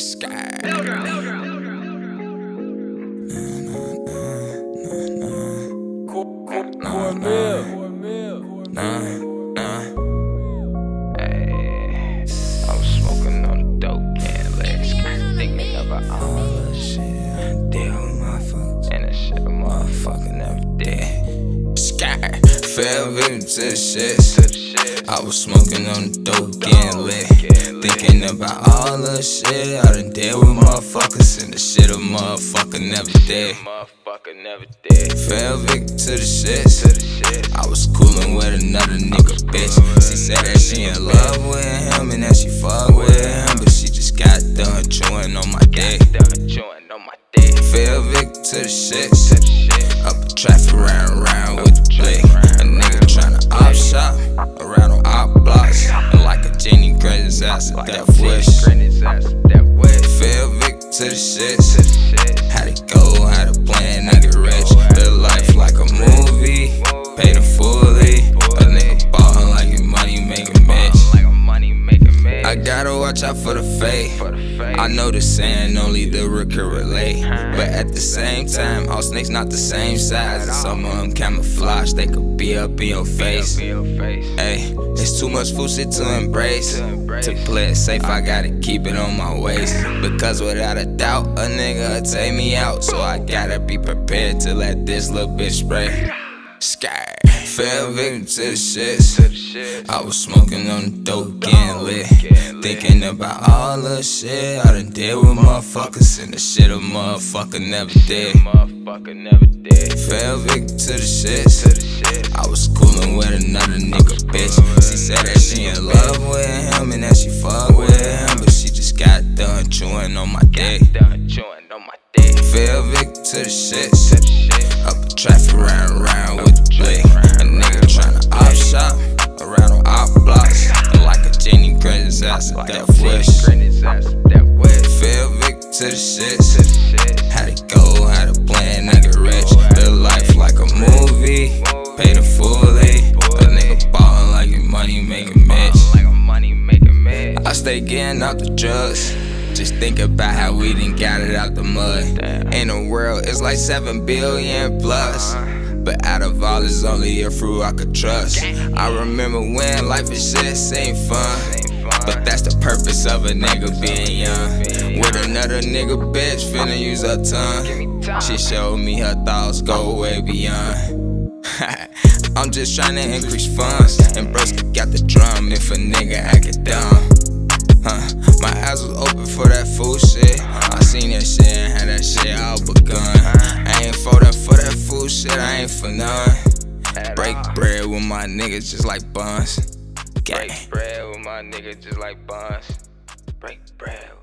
Sky. Dope can last night, thinking about all the shit I did with motherfuckers, and Sky fell victim to the shit. I was smoking on the dope can lit, thinking about all the shit I done did with motherfuckers, and the shit a motherfucker never did. Fell victim to the shit. I was coolin' with another nigga, bitch. She said that she in love with him and that she fuck with him, but she just got done chewing on my dick. Fell victim to the shit. Up the traffic round round with the shop around on op blocks. And like a genie, grant his ass a death wish. Fell victim to the shit. Had it go, had a plan, nigga rich. Live life like a movie, paid in fully. Fate. I know the saying only the real can relate. But at the same time, all snakes not the same size. And some of them camouflage, they could be up in your face. Hey, it's too much food shit to embrace. To play it safe, I gotta keep it on my waist. Because without a doubt, a nigga take me out. So I gotta be prepared to let this little bitch spray. Sky. Fell victim to the shit. I was smoking on the dope, getting lit. Thinking about all the shit I done did with motherfuckers, and the shit a motherfucker never did. Fell victim to the shit. I was coolin' with another nigga, bitch. She said that she in love with him and that she fuck with him, but she just got done chewing on my dick. Fell victim to the shit. Up the traffic round round shop around on op blocks. And like a genie, his ass a death wish. Fell victim to the shit. Had it go, had a plan, nigga rich. Live life like a movie, paid in fully. A nigga ballin' like your money making bitch. I stay getting out the drugs. Just think about how we done got it out the mud. In the world, it's like 7 billion plus. But out of all, it's only a few I could trust. I remember when life and shit seemed fun. But that's the purpose of a nigga being young. With another nigga bitch finna use her tongue. She showed me her thoughts go way beyond. I'm just tryna increase funds. And Broski got the drum if a nigga acting dumb. For none. Break bread with my niggas just like buns. Break bread with my niggas just like buns. Break bread